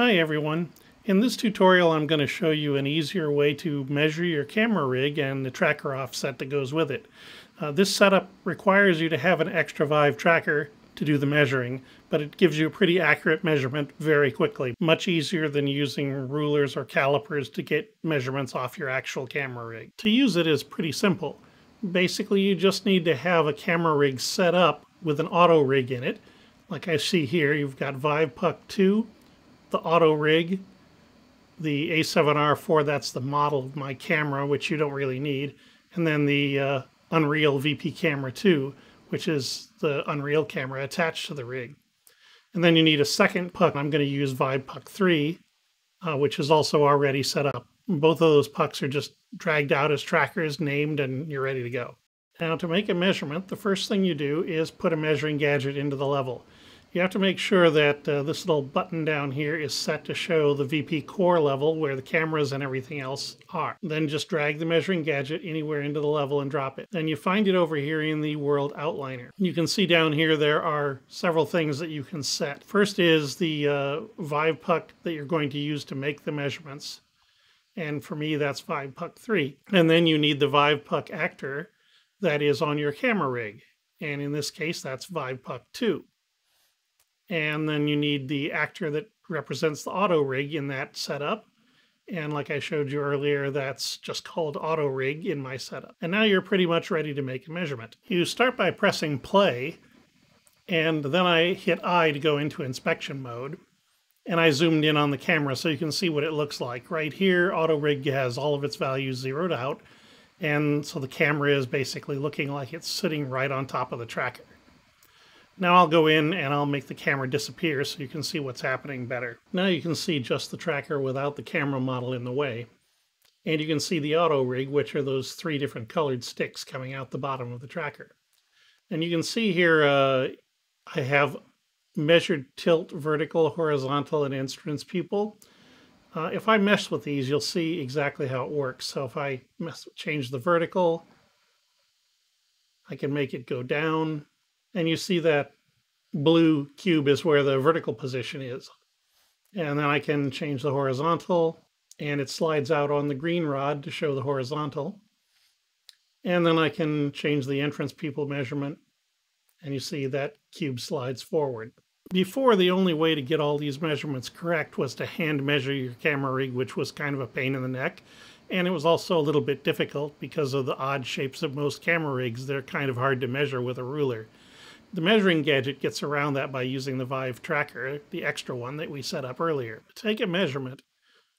Hi everyone. In this tutorial I'm going to show you an easier way to measure your camera rig and the tracker offset that goes with it. Uh, this setup requires you to have an extra Vive tracker to do the measuring, but it gives you a pretty accurate measurement very quickly. Much easier than using rulers or calipers to get measurements off your actual camera rig. To use it is pretty simple. Basically you just need to have a camera rig set up with an auto rig in it. Like I see here, you've got Vive Puck 2 the auto rig, the A7R4, that's the model of my camera, which you don't really need, and then the uh, Unreal VP Camera 2, which is the Unreal camera attached to the rig. And then you need a second puck. I'm going to use Vive Puck 3, uh, which is also already set up. Both of those pucks are just dragged out as trackers, named, and you're ready to go. Now to make a measurement, the first thing you do is put a measuring gadget into the level. You have to make sure that uh, this little button down here is set to show the VP core level where the cameras and everything else are. Then just drag the measuring gadget anywhere into the level and drop it. Then you find it over here in the World Outliner. You can see down here there are several things that you can set. First is the uh, Vive puck that you're going to use to make the measurements. And for me, that's Vive Puck 3. And then you need the Vive Puck actor that is on your camera rig. And in this case, that's Vive Puck 2 and then you need the actor that represents the auto rig in that setup. And like I showed you earlier, that's just called auto rig in my setup. And now you're pretty much ready to make a measurement. You start by pressing play, and then I hit I to go into inspection mode. And I zoomed in on the camera so you can see what it looks like. Right here, auto rig has all of its values zeroed out. And so the camera is basically looking like it's sitting right on top of the tracker. Now I'll go in and I'll make the camera disappear so you can see what's happening better. Now you can see just the tracker without the camera model in the way. And you can see the auto rig, which are those three different colored sticks coming out the bottom of the tracker. And you can see here uh, I have measured tilt, vertical, horizontal, and entrance pupil. Uh, if I mess with these, you'll see exactly how it works. So if I mess, change the vertical, I can make it go down and you see that blue cube is where the vertical position is. And then I can change the horizontal and it slides out on the green rod to show the horizontal. And then I can change the entrance pupil measurement and you see that cube slides forward. Before, the only way to get all these measurements correct was to hand measure your camera rig, which was kind of a pain in the neck. And it was also a little bit difficult because of the odd shapes of most camera rigs. They're kind of hard to measure with a ruler. The measuring gadget gets around that by using the Vive tracker, the extra one that we set up earlier. To take a measurement,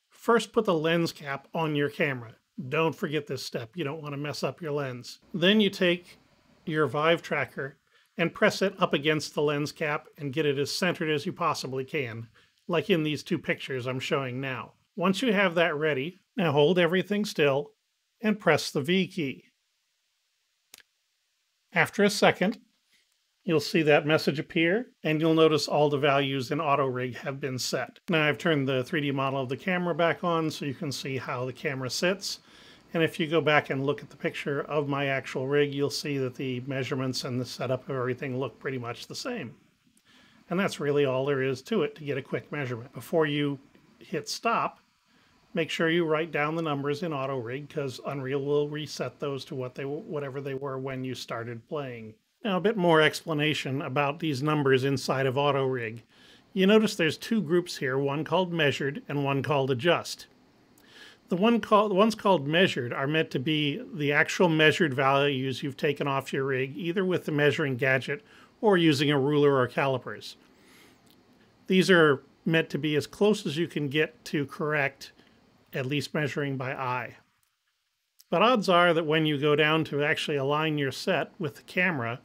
first put the lens cap on your camera. Don't forget this step, you don't want to mess up your lens. Then you take your Vive tracker and press it up against the lens cap and get it as centered as you possibly can, like in these two pictures I'm showing now. Once you have that ready, now hold everything still and press the V key. After a second, You'll see that message appear, and you'll notice all the values in Auto Rig have been set. Now I've turned the 3D model of the camera back on so you can see how the camera sits. And if you go back and look at the picture of my actual rig, you'll see that the measurements and the setup of everything look pretty much the same. And that's really all there is to it to get a quick measurement. Before you hit stop, make sure you write down the numbers in Auto Rig because Unreal will reset those to what they whatever they were when you started playing. Now, a bit more explanation about these numbers inside of AutoRig. You notice there's two groups here, one called measured and one called adjust. The, one called, the ones called measured are meant to be the actual measured values you've taken off your rig, either with the measuring gadget or using a ruler or calipers. These are meant to be as close as you can get to correct, at least measuring by eye. But odds are that when you go down to actually align your set with the camera,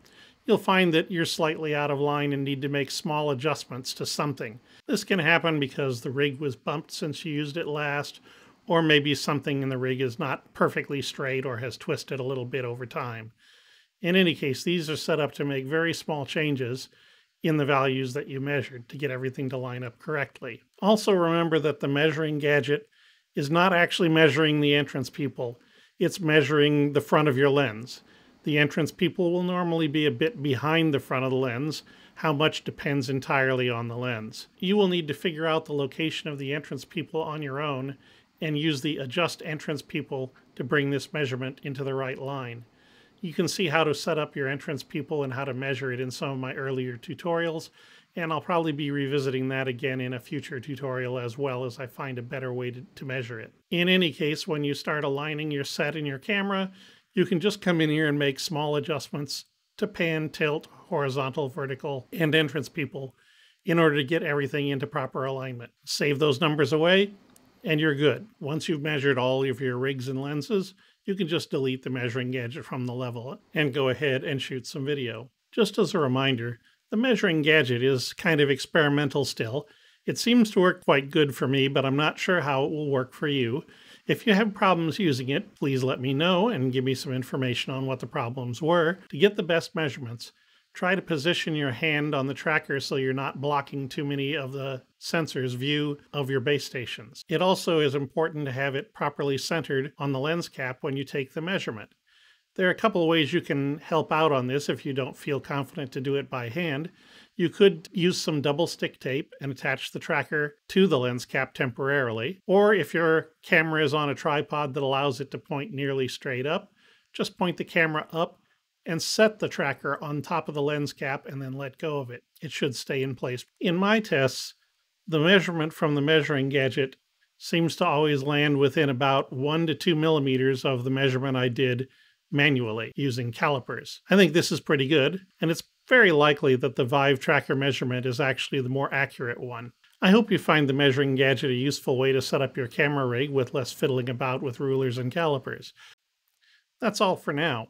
you'll find that you're slightly out of line and need to make small adjustments to something. This can happen because the rig was bumped since you used it last, or maybe something in the rig is not perfectly straight or has twisted a little bit over time. In any case, these are set up to make very small changes in the values that you measured to get everything to line up correctly. Also remember that the measuring gadget is not actually measuring the entrance pupil it's measuring the front of your lens. The entrance pupil will normally be a bit behind the front of the lens, how much depends entirely on the lens. You will need to figure out the location of the entrance pupil on your own and use the adjust entrance pupil to bring this measurement into the right line. You can see how to set up your entrance pupil and how to measure it in some of my earlier tutorials, and I'll probably be revisiting that again in a future tutorial as well as I find a better way to, to measure it. In any case, when you start aligning your set in your camera, you can just come in here and make small adjustments to pan, tilt, horizontal, vertical, and entrance pupil in order to get everything into proper alignment. Save those numbers away, and you're good. Once you've measured all of your rigs and lenses, you can just delete the measuring gadget from the level and go ahead and shoot some video. Just as a reminder, the measuring gadget is kind of experimental still. It seems to work quite good for me, but I'm not sure how it will work for you. If you have problems using it, please let me know and give me some information on what the problems were. To get the best measurements, try to position your hand on the tracker so you're not blocking too many of the sensor's view of your base stations. It also is important to have it properly centered on the lens cap when you take the measurement. There are a couple of ways you can help out on this if you don't feel confident to do it by hand. You could use some double stick tape and attach the tracker to the lens cap temporarily. Or if your camera is on a tripod that allows it to point nearly straight up, just point the camera up and set the tracker on top of the lens cap and then let go of it. It should stay in place. In my tests, the measurement from the measuring gadget seems to always land within about one to two millimeters of the measurement I did manually using calipers. I think this is pretty good, and it's very likely that the Vive tracker measurement is actually the more accurate one. I hope you find the measuring gadget a useful way to set up your camera rig with less fiddling about with rulers and calipers. That's all for now.